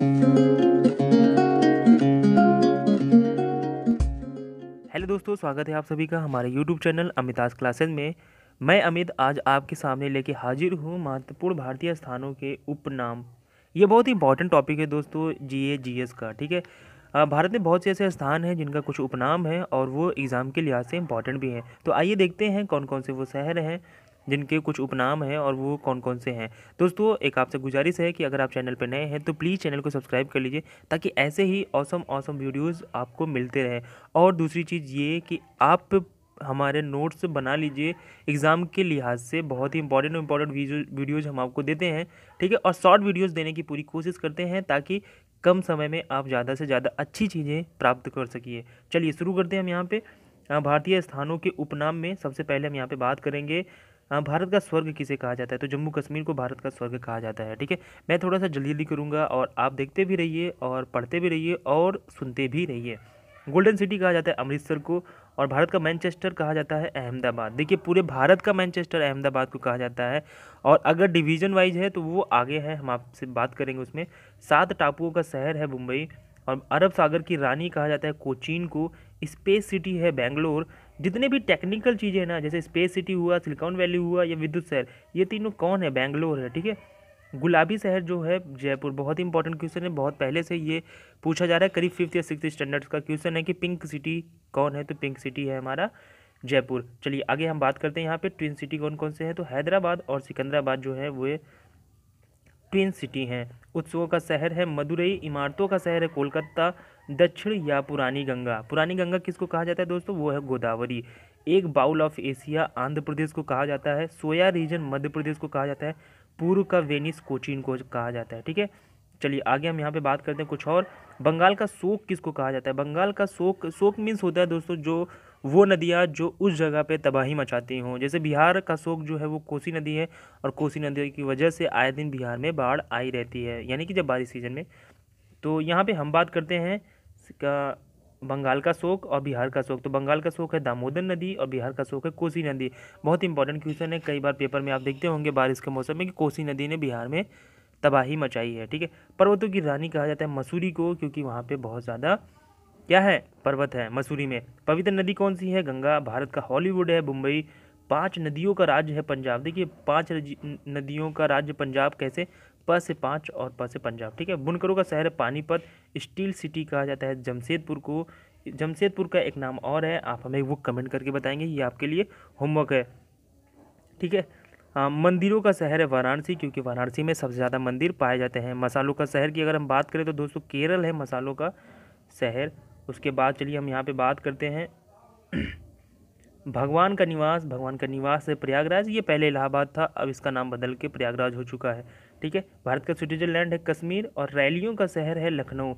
Hello दोस्तों, स्वागत है आप सभी का हमारे यूट्यूब चैनल अमिताज क्लासेस में। मैं अमित आज आपके सामने लेके हाजिर हूँ महत्वपूर्ण भारतीय स्थानों के उपनाम। ये बहुत ही इंपॉर्टेंट टॉपिक है दोस्तों जी ए जी एस का, ठीक है? भारत में बहुत से ऐसे स्थान हैं जिनका कुछ उपनाम है और वो एग्ज़ाम के लिहाज से इंपॉर्टेंट भी हैं। तो आइए देखते हैं कौन कौन से वो शहर हैं जिनके कुछ उपनाम हैं और वो कौन कौन से हैं। दोस्तों, एक आपसे गुजारिश है कि अगर आप चैनल पर नए हैं तो प्लीज़ चैनल को सब्सक्राइब कर लीजिए, ताकि ऐसे ही औसम औसम वीडियोज़ आपको मिलते रहें। और दूसरी चीज़ ये कि आप हमारे नोट्स बना लीजिए एग्ज़ाम के लिहाज से। बहुत ही इंपॉर्टेंट इंपॉर्टेंट वीडियोज़ हम आपको देते हैं, ठीक है? और शॉर्ट वीडियोज़ देने की पूरी कोशिश करते हैं, ताकि कम समय में आप ज़्यादा से ज़्यादा अच्छी चीज़ें प्राप्त कर सकिए। चलिए शुरू करते हैं हम यहाँ पे। भारतीय स्थानों के उपनाम में सबसे पहले हम यहाँ पे बात करेंगे। भारत का स्वर्ग किसे कहा जाता है? तो जम्मू कश्मीर को भारत का स्वर्ग कहा जाता है, ठीक है? मैं थोड़ा सा जल्दी जल्दी करूँगा और आप देखते भी रहिए और पढ़ते भी रहिए और सुनते भी रहिए। गोल्डन सिटी कहा जाता है अमृतसर को और भारत का मैनचेस्टर कहा जाता है अहमदाबाद। देखिए, पूरे भारत का मैनचेस्टर अहमदाबाद को कहा जाता है और अगर डिवीज़न वाइज है तो वो आगे है, हम आपसे बात करेंगे उसमें। सात टापुओं का शहर है मुंबई और अरब सागर की रानी कहा जाता है कोचीन को। स्पेस सिटी है बेंगलोर जितने भी टेक्निकल चीज़ें हैं ना, जैसे स्पेस सिटी हुआ सिलिकॉन वैली हुआ या विद्युत शहर, ये तीनों कौन है? बैंगलोर है, ठीक है? गुलाबी शहर जो है, जयपुर, बहुत इंपॉर्टेंट क्वेश्चन है। बहुत पहले से ये पूछा जा रहा है, करीब फिफ्थ या सिक्स स्टैंडर्ड्स का क्वेश्चन है कि पिंक सिटी कौन है? तो पिंक सिटी है हमारा जयपुर। चलिए, आगे हम बात करते हैं यहाँ पे। ट्विन सिटी कौन कौन से हैं? तो हैदराबाद और सिकंदराबाद जो है, वो ट्विन सिटी हैं। उत्सवों का शहर है, मदुरई, इमारतों का शहर है, कोलकाता दक्षिण या पुरानी गंगा। पुरानी गंगा किसको कहा जाता है दोस्तों? वो है गोदावरी। एक bowl of Asia Andhra Pradesh को कहा जाता है। सोया रीजन मध्य प्रदेश को कहा जाता है। पूर्व का वेनिस कोचीन को कहा जाता है, ठीक है? चलिए, आगे हम यहाँ पे बात करते हैं कुछ और। बंगाल का शोक किसको कहा जाता है? बंगाल का शोक शोक मीन्स होता है दोस्तों जो वो नदियाँ जो उस जगह पे तबाही मचाती हों। जैसे बिहार का शोक जो है वो कोसी नदी है और कोसी नदी की वजह से आए दिन बिहार में बाढ़ आई रहती है। यानी कि जब बारिश सीज़न में। तो यहाँ पर हम बात करते हैं का, बंगाल का शोक और बिहार का शोक। तो बंगाल का शोक है दामोदर नदी और बिहार का शोक है कोसी नदी। बहुत इंपॉर्टेंट क्वेश्चन है। कई बार पेपर में आप देखते होंगे बारिश के मौसम में कि कोसी नदी ने बिहार में तबाही मचाई है, ठीक है? पर्वतों की रानी कहा जाता है मसूरी को, क्योंकि वहाँ पर बहुत ज़्यादा क्या है? पर्वत है मसूरी में। पवित्र नदी कौन सी है? गंगा, भारत का हॉलीवुड है, मुंबई। पाँच नदियों का राज्य है पंजाब। देखिए, पाँच नदियों का राज्य पंजाब कैसे प से पाँच और प से पंजाब, ठीक है? बुनकरों का शहर पानीपत, स्टील सिटी कहा जाता है। जमशेदपुर को, जमशेदपुर का एक नाम और है, आप हमें वो कमेंट करके बताएँगे, ये आपके लिए होमवर्क है, ठीक है? मंदिरों का शहर है वाराणसी, क्योंकि वाराणसी में सबसे ज़्यादा मंदिर पाए जाते हैं। मसालों का शहर की अगर हम बात करें तो दोस्तों, केरल है मसालों का शहर। उसके बाद चलिए हम यहाँ पे बात करते हैं। भगवान का निवास, भगवान का निवास है प्रयागराज, ये पहले इलाहाबाद था, अब इसका नाम बदल के प्रयागराज हो चुका है। ठीक है? भारत का स्विट्जरलैंड है कश्मीर और रैलियों का शहर है लखनऊ।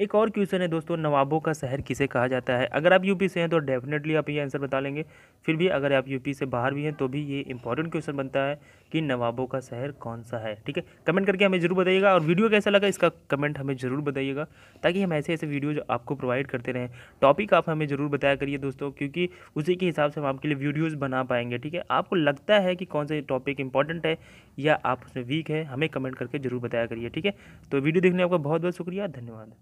एक और क्वेश्चन है दोस्तों, नवाबों का शहर किसे कहा जाता है? अगर आप यूपी से हैं तो डेफिनेटली आप ये आंसर बता लेंगे। फिर भी अगर आप यूपी से बाहर भी हैं तो भी ये इंपॉर्टेंट क्वेश्चन बनता है कि नवाबों का शहर कौन सा है, ठीक है? कमेंट करके हमें ज़रूर बताइएगा और वीडियो कैसा लगा इसका कमेंट हमें ज़रूर बताइएगा, ताकि हम ऐसे ऐसे वीडियोज़ आपको प्रोवाइड करते रहें। टॉपिक आप हमें ज़रूर बताया करिए दोस्तों, क्योंकि उसी के हिसाब से हम आपके लिए वीडियोज़ बना पाएँगे, ठीक है? आपको लगता है कि कौन सा टॉपिक इंपॉर्टेंट है, या आप उसमें वीक है, हमें कमेंट करके ज़रूर बताया करिए, ठीक है? तो वीडियो देखने आपका बहुत बहुत शुक्रिया, धन्यवाद।